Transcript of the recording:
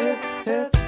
hip, hip.